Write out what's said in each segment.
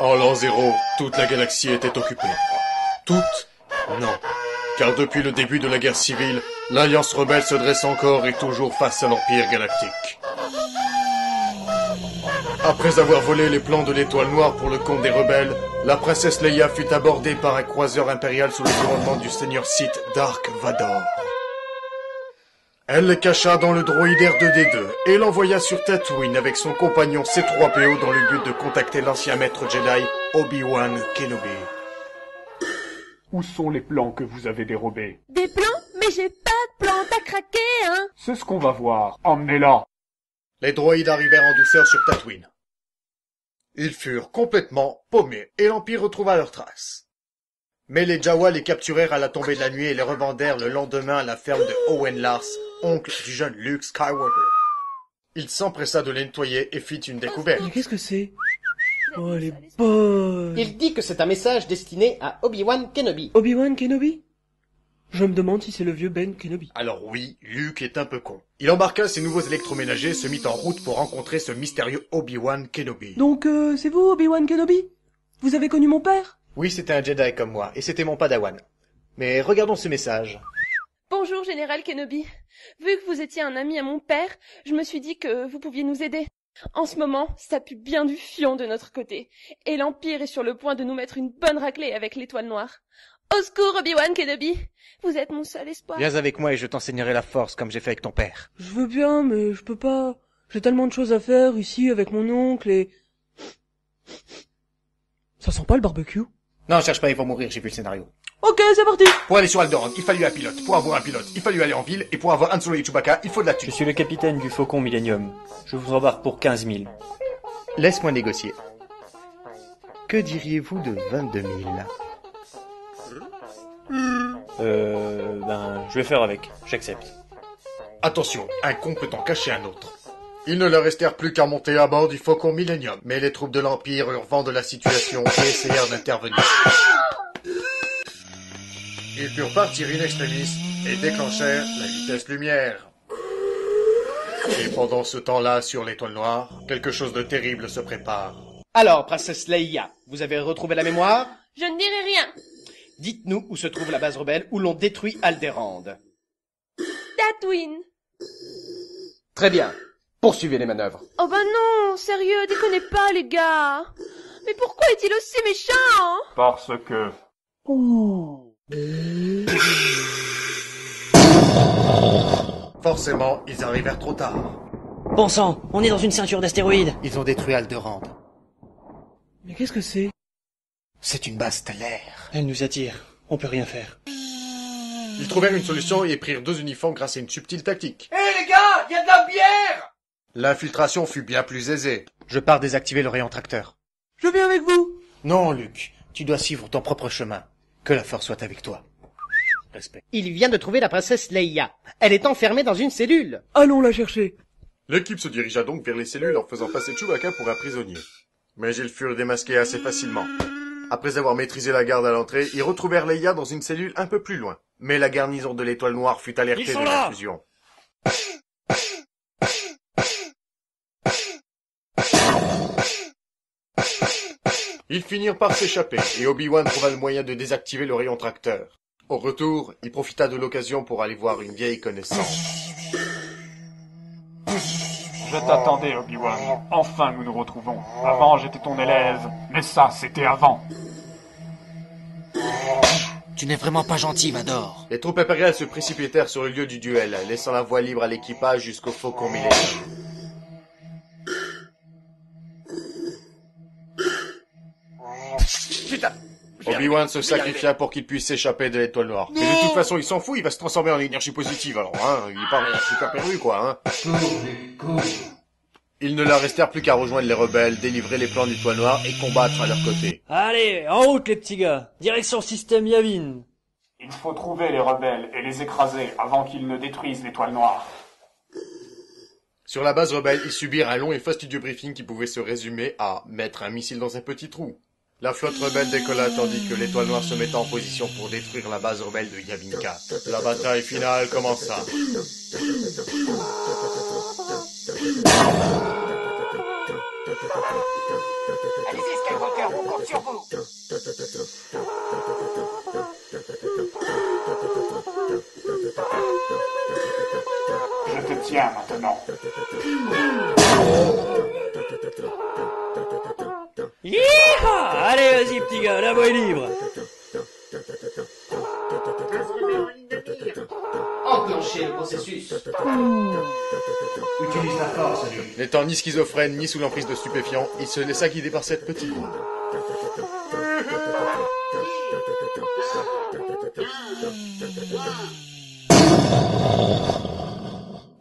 En l'an zéro, toute la galaxie était occupée. Toute Non. Car depuis le début de la guerre civile, l'Alliance rebelle se dresse encore et toujours face à l'Empire galactique. Après avoir volé les plans de l'étoile noire pour le compte des rebelles, la princesse Leia fut abordée par un croiseur impérial sous le commandement du seigneur Sith Dark Vador. Elle les cacha dans le droïdaire 2D2 et l'envoya sur Tatooine avec son compagnon C3PO dans le but de contacter l'ancien maître Jedi Obi-Wan Kenobi. Où sont les plans que vous avez dérobés? Des plans Mais j'ai pas de plans, t'as craqué, hein C'est ce qu'on va voir. Emmenez-la. Les droïdes arrivèrent en douceur sur Tatooine. Ils furent complètement paumés et l'Empire retrouva leurs traces. Mais les Jawa les capturèrent à la tombée de la nuit et les revendèrent le lendemain à la ferme de Owen Lars, oncle du jeune Luke Skywalker. Il s'empressa de les nettoyer et fit une découverte. Mais qu'est-ce que c'est? Oh, elle est bonne Il dit que c'est un message destiné à Obi-Wan Kenobi. Obi-Wan Kenobi? Je me demande si c'est le vieux Ben Kenobi. Alors oui, Luke est un peu con. Il embarqua ses nouveaux électroménagers et se mit en route pour rencontrer ce mystérieux Obi-Wan Kenobi. Donc, euh, c'est vous, Obi-Wan Kenobi? Vous avez connu mon père? Oui, c'était un Jedi comme moi, et c'était mon padawan. Mais regardons ce message. Bonjour, Général Kenobi. Vu que vous étiez un ami à mon père, je me suis dit que vous pouviez nous aider. En ce moment, ça pue bien du fion de notre côté, et l'Empire est sur le point de nous mettre une bonne raclée avec l'étoile noire. Au secours, Obi-Wan Kenobi Vous êtes mon seul espoir. Viens avec moi et je t'enseignerai la force comme j'ai fait avec ton père. Je veux bien, mais je peux pas. J'ai tellement de choses à faire ici avec mon oncle et... Ça sent pas le barbecue? Non, cherche pas, ils vont mourir, j'ai vu le scénario. Ok, c'est parti Pour aller sur Alderaan, il fallut un pilote. Pour avoir un pilote, il fallut aller en ville. Et pour avoir Han Solo et Chewbacca, il faut de la Je thune. suis le capitaine du Faucon Millennium. Je vous embarque pour 15 000. Laisse-moi négocier. Que diriez-vous de 22 000 Euh, ben, je vais faire avec. J'accepte. Attention, un con peut en cacher un autre. Il ne leur restèrent plus qu'à monter à bord du Faucon Millennium, mais les troupes de l'Empire eurent vent de la situation et essayèrent d'intervenir. Ils purent partir in extremis et déclenchèrent la vitesse lumière. Et pendant ce temps-là, sur l'étoile noire, quelque chose de terrible se prépare. Alors, princesse Leia, vous avez retrouvé la mémoire? Je ne dirai rien. Dites-nous où se trouve la base rebelle où l'on détruit Alderaan. Tatooine. Très bien. Poursuivez les manœuvres. Oh bah non, sérieux, déconnez pas, les gars. Mais pourquoi est-il aussi méchant Parce que... Forcément, ils arrivèrent trop tard. Bon sang, on est dans une ceinture d'astéroïdes Ils ont détruit Alderaan. Mais qu'est-ce que c'est? C'est une base stellaire. Elle nous attire. On peut rien faire. Ils trouvèrent une solution et prirent deux uniformes grâce à une subtile tactique. Hé les gars, y a de la bière L'infiltration fut bien plus aisée. Je pars désactiver le rayon tracteur. Je viens avec vous Non, Luke, tu dois suivre ton propre chemin. Que la force soit avec toi. Respect. Il vient de trouver la princesse Leia. Elle est enfermée dans une cellule. Allons la chercher. L'équipe se dirigea donc vers les cellules en faisant passer Chewbacca pour un prisonnier. Mais ils furent démasqués assez facilement. Après avoir maîtrisé la garde à l'entrée, ils retrouvèrent Leia dans une cellule un peu plus loin. Mais la garnison de l'étoile noire fut alertée de l'intrusion. Ils finirent par s'échapper, et Obi-Wan trouva le moyen de désactiver le rayon tracteur. Au retour, il profita de l'occasion pour aller voir une vieille connaissance. Je t'attendais, Obi-Wan. Enfin, nous nous retrouvons. Avant, j'étais ton élève. Mais ça, c'était avant. Tu n'es vraiment pas gentil, Vador. Les troupes impériales se précipitèrent sur le lieu du duel, laissant la voie libre à l'équipage jusqu'au Faucon Millennium. Putain Obi-Wan se sacrifia pour qu'il puisse s'échapper de l'étoile noire. Mais de toute façon, il s'en fout, il va se transformer en énergie positive, alors, hein, il est pas super perdu, quoi, hein. Ils ne leur restèrent plus qu'à rejoindre les rebelles, délivrer les plans du toit noir et combattre à leur côté. Allez, en route les petits gars Direction système Yavin Il faut trouver les rebelles et les écraser avant qu'ils ne détruisent l'étoile noire. Sur la base rebelle, ils subirent un long et fastidieux briefing qui pouvait se résumer à mettre un missile dans un petit trou. La flotte rebelle décolla tandis que l'étoile noire se mettait en position pour détruire la base rebelle de Yavinka. La bataille finale commença. Allez-y, Skywalker, on compte sur vous Je te tiens maintenant. Allez, vas-y, petit gars, la voie est libre. Enclenchez le processus. Utilise la force, lui. N'étant ni schizophrène ni sous l'emprise de stupéfiants, il se laissa guider par cette petite.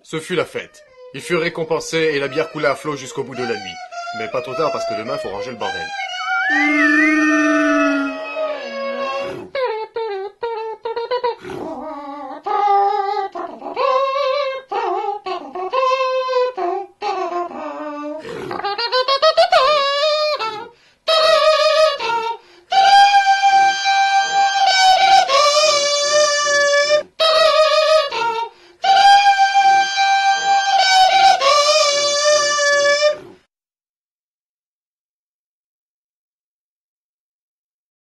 Ce fut la fête. Il fut récompensé et la bière coula à flot jusqu'au bout de la nuit. Mais pas trop tard parce que demain faut ranger le bordel.